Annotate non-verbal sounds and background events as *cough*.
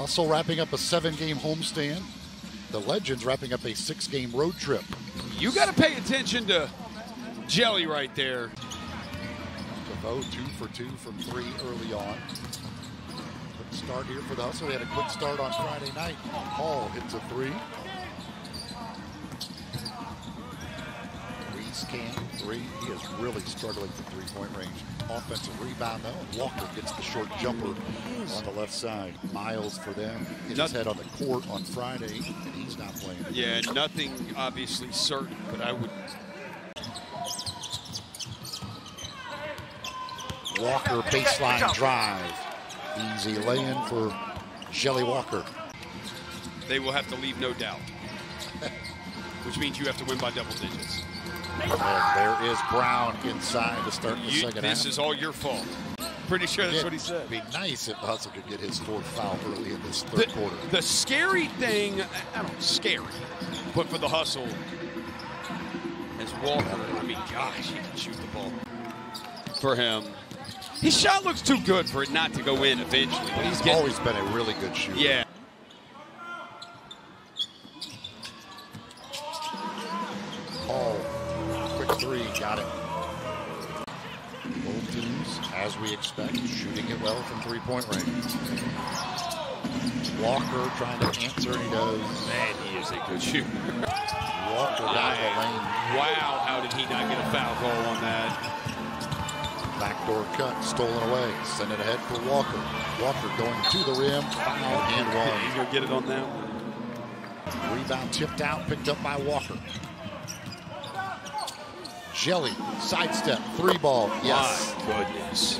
Hustle wrapping up a seven game homestand. The Legends wrapping up a six game road trip. You got to pay attention to Jelly right there. DeVoe two for two from three early on. Quick start here for the Hustle. They had a quick start on Friday night. Hall hits a three. Three. He is really struggling from three point range. Offensive rebound though. And Walker gets the short jumper on the left side. Miles for them. His Nothing- head on the court on Friday, and he's not playing. Yeah, nothing obviously certain, but I would. Walker baseline drive. Easy lay-in for Jelly Walker. They will have to leave no doubt, *laughs* which means you have to win by double digits. And there is Brown inside to start the You- second this half. This is all your fault. Pretty sure that's It'd what he said. It'd be nice if Hustle could get his fourth foul early in this The, third quarter. the scary thing, I don't know, scary, but for the hustle, is Walker. I mean, gosh, he can shoot the ball. For him, his shot looks too good for it not to go in eventually. But he's getting, always been a really good shooter. yeah. Quick three, got it. Both teams, as we expect, shooting it well from three-point range. Walker trying to answer, he does. Man, he is a good shooter. Walker down the lane. Wow, how did he not get a foul call on that? Backdoor cut, stolen away. Send it ahead for Walker. Walker going to the rim, foul and He's one. going to get it on that one. Rebound tipped out, picked up by Walker. Jelly, sidestep, three ball, yes. My goodness.